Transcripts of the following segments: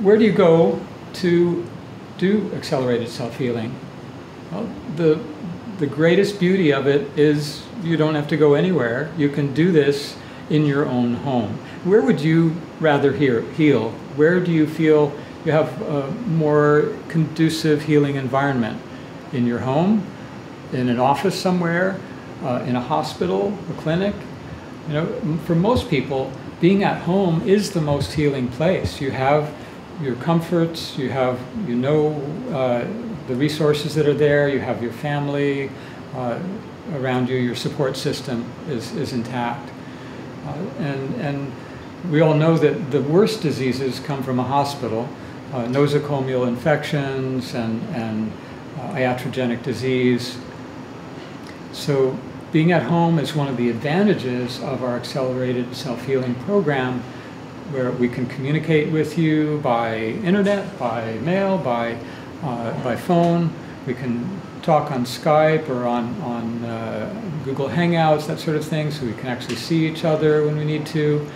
where do you go to do accelerated self-healing? Well, the, the greatest beauty of it is you don't have to go anywhere. You can do this in your own home. Where would you rather hear, heal? Where do you feel you have a more conducive healing environment? In your home? In an office somewhere? Uh, in a hospital? A clinic? You know, for most people, being at home is the most healing place. You have your comforts, you have, you know uh, the resources that are there, you have your family uh, around you, your support system is, is intact. Uh, and, and we all know that the worst diseases come from a hospital, uh, nosocomial infections and, and uh, iatrogenic disease. So being at home is one of the advantages of our accelerated self-healing program where we can communicate with you by internet, by mail, by, uh, by phone. We can talk on Skype or on, on uh, Google Hangouts, that sort of thing, so we can actually see each other when we need to.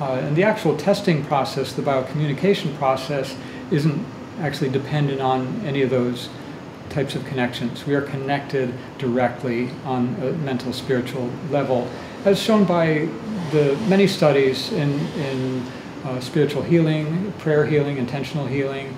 Uh, and the actual testing process, the biocommunication process, isn't actually dependent on any of those types of connections. We are connected directly on a mental spiritual level, as shown by the many studies in, in Uh, spiritual healing, prayer healing, intentional healing,